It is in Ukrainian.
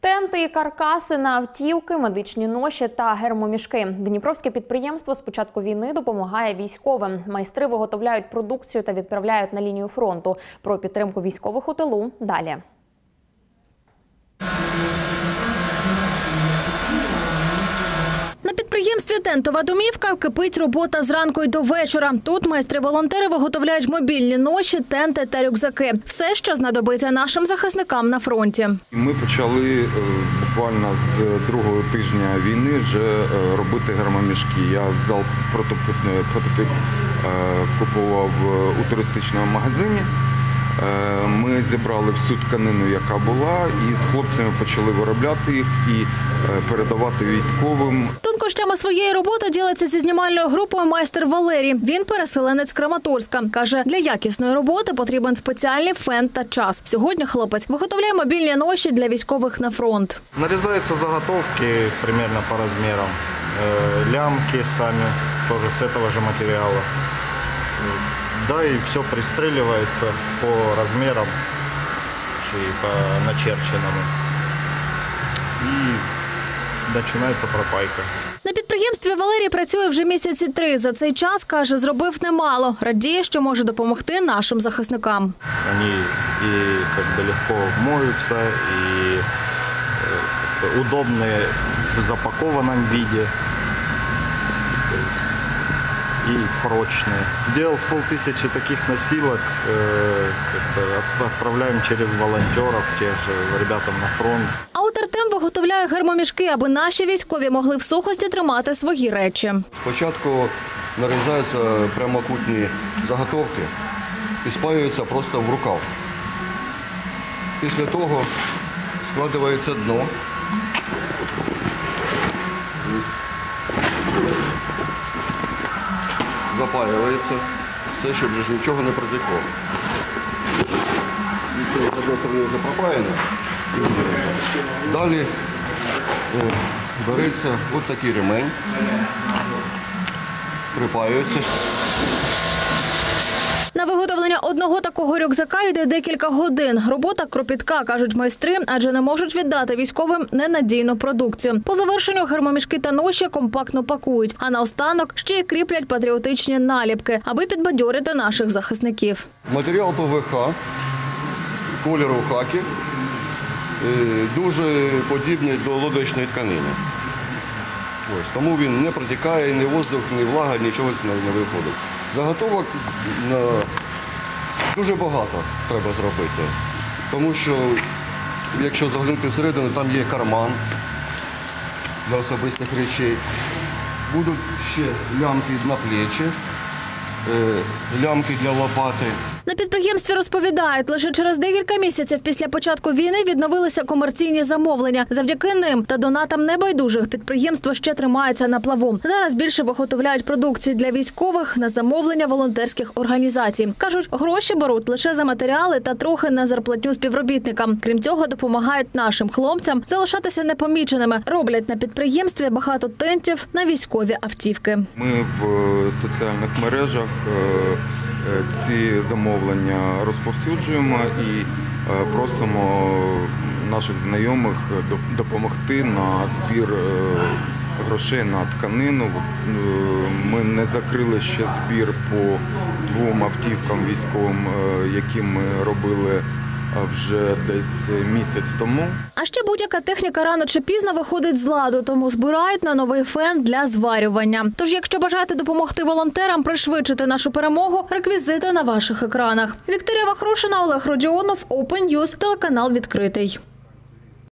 Тенти каркаси на автівки, медичні ноші та гермомішки. Дніпровське підприємство з початку війни допомагає військовим. Майстри виготовляють продукцію та відправляють на лінію фронту. Про підтримку військових у тилу далі. На підприємстві Тентова домівка кипить робота зранку й до вечора. Тут майстри-волонтери виготовляють мобільні ноші, тенти та рюкзаки. Все, що знадобиться нашим захисникам на фронті. Ми почали е, буквально з другого тижня війни вже е, робити гермомішки. Я взяв прототип, е, купував у туристичному магазині. Е, Ми зібрали всю тканину, яка була, і з хлопцями почали виробляти їх і е, передавати військовим. Тонкощами своєї роботи ділиться зі знімальною групою майстер Валерій. Він переселенець Краматорська. Каже, для якісної роботи потрібен спеціальний фен та час. Сьогодні хлопець виготовляє мобільні ноші для військових на фронт. Нарезаются заготовки примерно по размерам. Э, Лямки сами тоже с этого же материала Э, Да, и все пристреливается по размерам и по начерченному. И начинается пропайка. На підприємстві Валерій працює вже місяці три. За цей час каже, зробив немало. Радіє, що може допомогти нашим захисникам. Они и как бы легко моются, и э, как-то удобные в запакованном виде. То есть и прочные. Сделал с полтысячи таких носилок, э, как-то от- отправляем через волонтеров, тех же ребятам на фронт. А от Артем виготовляє гермомішки, аби наші військові могли в сухості тримати свої речі. Спочатку нарізаються прямокутні заготовки і спаюються просто в рукав. Після того складається дно. Запаюється все, щоб ж нічого не протекло. З однієї сторони вже. Далі е, береться ось такий ремень припаюється. Одного такого рюкзака йде декілька годин. Робота кропітка, кажуть майстри, адже не можуть віддати військовим ненадійну продукцію. По завершенню гермомішки та ноші компактно пакують, а наостанок ще й кріплять патріотичні наліпки, аби підбадьорити наших захисників. Матеріал ПВХ кольору хакі, е, дуже подібний до лодочної тканини. Ось, тому він не протікає, ні воздух, ні влага, нічого не виходить. Заготовок на... дуже багато треба зробити. Тому що, якщо заглянути всередину, там є карман для особистих речей. Будуть ще лямки на плечі, е, лямки для лопати. На підприємстві розповідають, лише через декілька місяців після початку війни відновилися комерційні замовлення. Завдяки ним та донатам небайдужих підприємство ще тримається на плаву. Зараз більше виготовляють продукції для військових на замовлення волонтерських організацій. кажуть, гроші беруть лише за матеріали та трохи на зарплатню співробітникам. Крім цього, допомагають нашим хлопцям залишатися непоміченими. Роблять на підприємстві багато тентів на військові автівки. Ми в е, соціальних мережах е, ці замовлення розповсюджуємо і е, просимо наших знайомих доп- допомогти на збір е, грошей на тканину. Е, Ми не закрили ще збір по двом автівкам військовим, е, які ми робили е, вже десь місяць тому. А ще будь-яка техніка рано чи пізно виходить з ладу, тому збирають на новий фен для зварювання. Тож, якщо бажаєте допомогти волонтерам пришвидшити нашу перемогу, реквізити на ваших екранах. Вікторія Вахрушина, Олег Родіонов, Open News, телеканал відкритий.